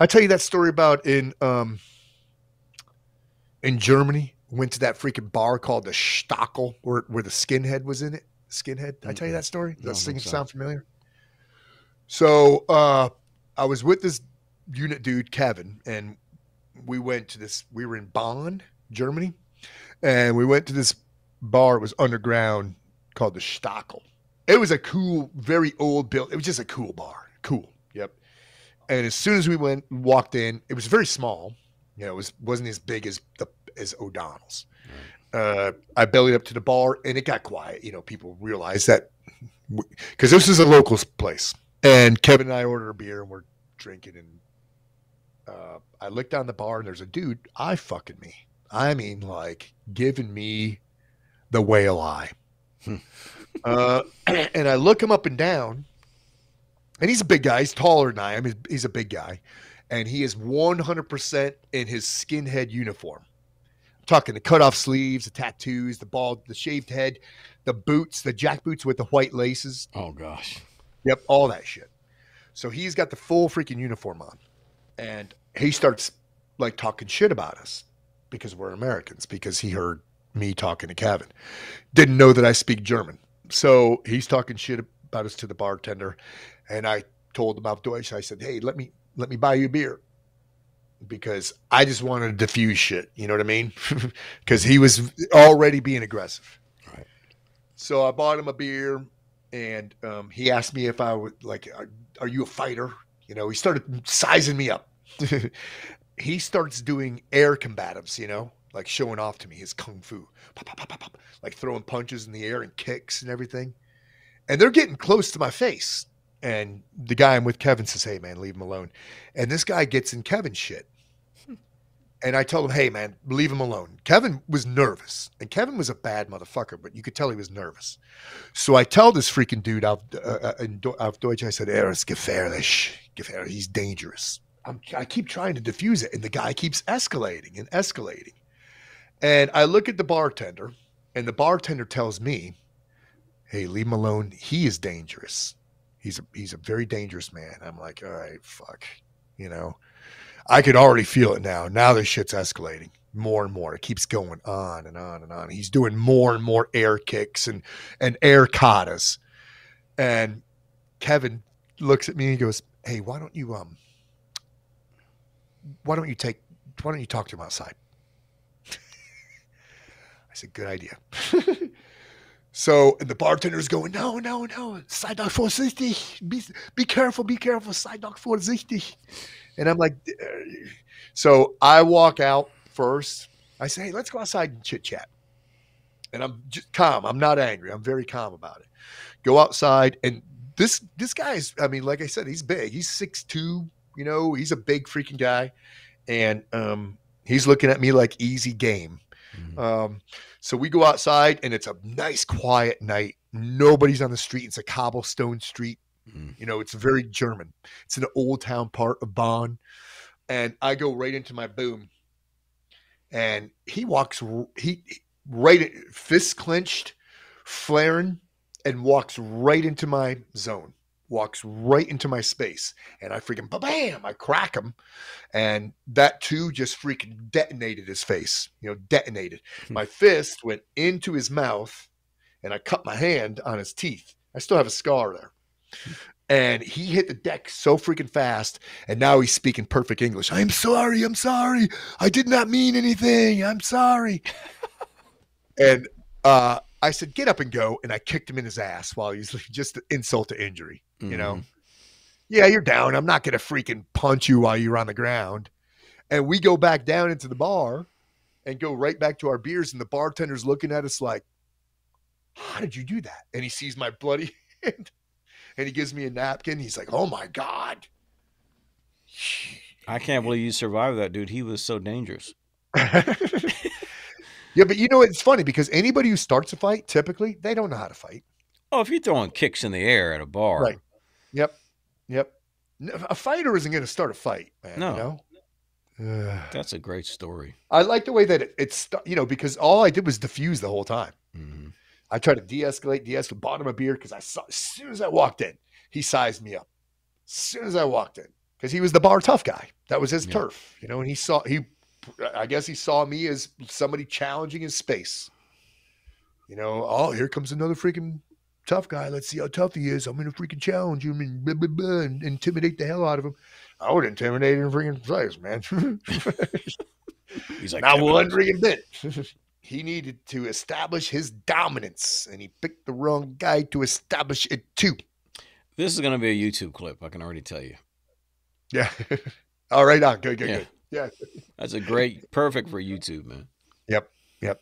I tell you that story about in um in Germany. Went to that freaking bar called the Stockel, where where the skinhead was in it. Skinhead. Did I tell you that story? Does No, that thing sound familiar? So uh I was with this unit dude, Kevin, and we went to this. We were in Bonn, Germany, and we went to this bar. It was underground called the Stockel. It was a cool, very old build. It was just a cool bar. Cool. And as soon as we went, walked in, it was very small. You know, it was wasn't as big as the as O'Donnell's. Uh, I bellied up to the bar, and it got quiet. You know, people realized that because this is a local place. And Kevin and I ordered a beer, and we're drinking, and uh, I look down the bar, and there's a dude eye fucking me. I mean, like giving me the whale eye. uh, and I look him up and down, and he's a big guy. He's taller than I am. He's, he's a big guy, and he is 100% in his skinhead uniform. I'm talking the cut off sleeves, the tattoos, the bald, the shaved head, the boots, the jack boots with the white laces. Oh gosh. Yep, all that shit. So he's got the full freaking uniform on, and he starts like talking shit about us because we're Americans. Because he heard me talking to Kevin, didn't know that I speak German. So he's talking shit about us to the bartender, and I told him about Deutsch. I said, "Hey, let me let me buy you a beer." Because I just wanted to diffuse shit, you know what I mean? Because he was already being aggressive. Right. So I bought him a beer, and um, he asked me if I would like, are, are you a fighter? You know, he started sizing me up. he starts doing air combatives, you know, like showing off to me his kung fu, pop, pop, pop, pop, pop, like throwing punches in the air and kicks and everything. And they're getting close to my face. And the guy I'm with, Kevin, says, Hey, man, leave him alone. And this guy gets in Kevin's shit. And I told him, hey, man, leave him alone. Kevin was nervous. And Kevin was a bad motherfucker, but you could tell he was nervous. So I tell this freaking dude auf, uh, uh, auf Deutsch, I said, er ist gefährlich. Gefährlich. He's dangerous. I'm, I keep trying to diffuse it, and the guy keeps escalating and escalating. And I look at the bartender, and the bartender tells me, hey, leave him alone. He is dangerous. He's a, he's a very dangerous man. I'm like, all right, fuck. You know, I could already feel it now. Now this shit's escalating more and more. It keeps going on and on and on. He's doing more and more air kicks and and air katas. And Kevin looks at me and he goes, "Hey, why don't you um why don't you take why don't you talk to him outside?" I said, "Good idea." so and the bartender's going, "No, no, no. Sei doch vorsichtig. Be, be careful, be careful. Sei doch vorsichtig." And I'm like, so I walk out first. I say, hey, let's go outside and chit chat. And I'm just calm. I'm not angry. I'm very calm about it. Go outside, and this this guy is. I mean, like I said, he's big. He's six two. You know, he's a big freaking guy, and um, he's looking at me like easy game. Mhm. Um, so we go outside, and it's a nice, quiet night. Nobody's on the street. It's a cobblestone street. Mhm. You know, it's very German. It's in the old town part of Bonn. And I go right into my boom. And he walks he right fists clenched, flaring, and walks right into my zone. Walks right into my space. And I freaking bam, I crack him. And that too just freaking detonated his face. You know, detonated. my fist went into his mouth and I cut my hand on his teeth. I still have a scar there. And he hit the deck so freaking fast. And now he's speaking perfect English. I'm sorry. I'm sorry. I did not mean anything. I'm sorry. and uh, I said, get up and go. And I kicked him in his ass while he's just insult to injury. You know, Mhm. yeah, you're down. I'm not going to freaking punch you while you're on the ground. And we go back down into the bar and go right back to our beers. And the bartender's looking at us like, how did you do that? And he sees my bloody hand and he gives me a napkin. He's like, oh my God. I can't believe you survived that, dude. He was so dangerous. yeah, but you know, it's funny because anybody who starts a fight, typically, they don't know how to fight. Oh, if you're throwing kicks in the air at a bar, Right. Yep. Yep. A fighter isn't going to start a fight, man. No. You know? That's a great story. I like the way that it, it's, you know, because all I did was diffuse the whole time. Mhm. I tried to de-escalate, de-escalate, bought him a beer because I saw as soon as I walked in, he sized me up. As soon as I walked in, because he was the bar tough guy. That was his Yeah. turf, you know. And he saw he, I guess he saw me as somebody challenging his space. You know, oh, here comes another freaking tough guy. Let's see how tough he is. I'm gonna freaking challenge him and blah, blah, blah, and intimidate the hell out of him. I would intimidate him freaking face, man. He's like, Not "Kevin one Owens." freaking bit. he needed to establish his dominance, and he picked the wrong guy to establish it too. This is going to be a YouTube clip. I can already tell you. Yeah. All right, on. Good, good, Yeah. good. Yeah. That's a great, perfect for YouTube, man. Yep. Yep.